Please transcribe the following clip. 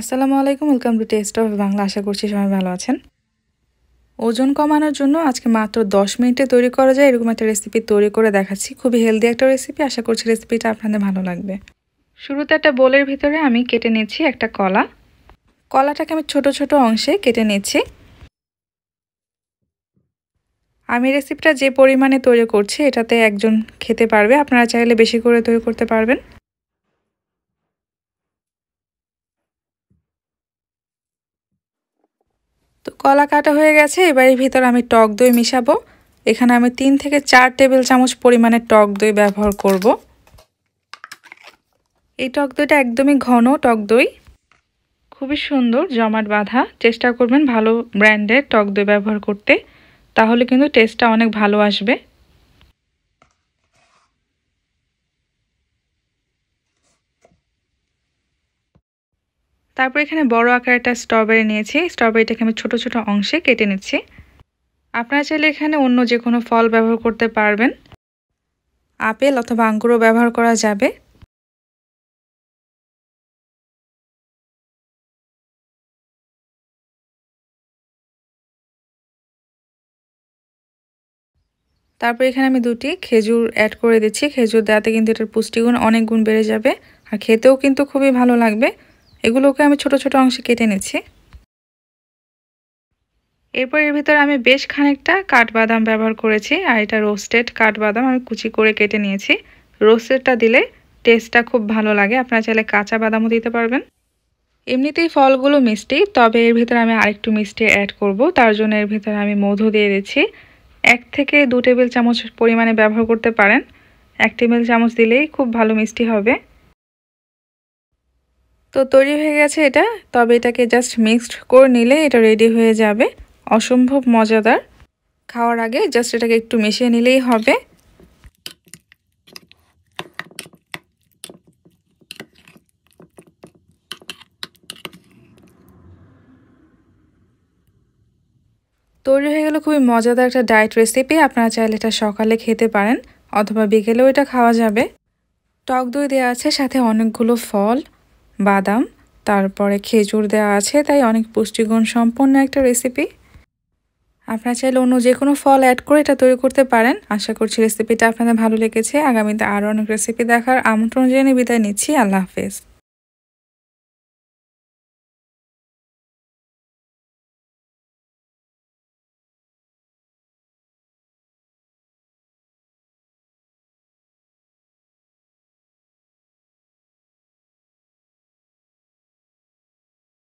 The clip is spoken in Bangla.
আসসালামু আলাইকুম welcome to taste of Bangla আশা করছি সবাই ভালো আছেন। ওজন কমানোর জন্য আজকে মাত্র দশ মিনিটে তৈরি করা যায়। এরকম একটা রেসিপি তৈরি করে দেখাচ্ছি। খুবই হেলদি একটা রেসিপি আশা করছি রেসিপিটা আপনাদের ভালো লাগবে। শুরুতে একটা বোলের ভিতরে আমি কেটে নিচ্ছি একটা কলা। কলাটাকে আমি ছোট ছোট অংশে কেটে নিচ্ছি। আমি রেসিপিটা যে পরিমাণে তৈরি করছি, এটাতে একজন খেতে পারবে। আপনারা চাইলে বেশি করে তৈরি করতে পারবেন। তো কলা কাটা হয়ে গেছে এবারের ভিতর আমি টক দই মিশাবো। এখানে আমি তিন থেকে চার টেবিল চামচ পরিমাণে টক দই ব্যবহার করব। এই টক দইটা একদমই ঘন টক দই। খুবই সুন্দর জমাট বাঁধা। চেষ্টা করবেন ভালো ব্র্যান্ডের টক দই ব্যবহার করতে। তাহলে কিন্তু টেস্টটা অনেক ভালো আসবে। তারপর এখানে বড় আকার একটা স্ট্রবেরি নিয়েছি। স্ট্রবেরিটাকে আমি ছোট ছোট অংশে কেটে নিচ্ছি। আপনারা চাইলে এখানে অন্য যে কোনো ফল ব্যবহার করতে পারবেন। আপেল অথবা আঙ্গুরও ব্যবহার করা যাবে। তারপর এখানে আমি দুটি খেজুর অ্যাড করে দিচ্ছি। খেজুর দেওয়াতে কিন্তু এটার পুষ্টিগুণ অনেক গুণ বেড়ে যাবে। আর খেতেও কিন্তু খুবই ভালো লাগবে। এগুলোকে আমি ছোট ছোট অংশে কেটে নিচ্ছি। এরপর এর ভিতরে আমি বেশ খানিকটা কাঠবাদাম ব্যবহার করেছি, আর এটা রোস্টেড কাঠবাদাম আমি কুচি করে কেটে নিয়েছি। রোস্টেডটা দিলে টেস্টটা খুব ভালো লাগে, আপনারা চাইলে কাঁচা বাদামও দিতে পারবেন। এমনিতেই ফলগুলো মিষ্টি, তবে এর ভিতরে আমি আরেকটু মিষ্টি অ্যাড করব, তার জন্য এর ভিতরে আমি মধু দিয়ে দিচ্ছি। এক থেকে দু টেবিল চামচ পরিমাণে ব্যবহার করতে পারেন। এক টেবিল চামচ দিলেই খুব ভালো মিষ্টি হবে। তো তৈরি হয়ে গেছে এটা। তবে এটাকে জাস্ট মিক্সড করে নিলে এটা রেডি হয়ে যাবে। অসম্ভব মজাদার। খাওয়ার আগে জাস্ট এটাকে একটু মিশিয়ে নিলেই হবে। তৈরি হয়ে গেল খুবই মজাদার একটা ডায়েট রেসিপি আপনারা চাইলে এটা সকালে খেতে পারেন, অথবা বিকেলেও এটা খাওয়া যাবে। টক দই দেওয়া আছে, সাথে অনেকগুলো ফল। বাদাম, তারপরে খেজুর দেওয়া আছে, তাই অনেক পুষ্টিগুণ সম্পন্ন একটা রেসিপি আপনারা চাইলে অন্য যে কোনো ফল অ্যাড করে এটা তৈরি করতে পারেন। আশা করছি রেসিপিটা আপনাদের ভালো লেগেছে। আগামীতে আরও অনেক রেসিপি দেখার আমন্ত্রণ জেনে বিদায় নিচ্ছি। আল্লাহ হাফেজ।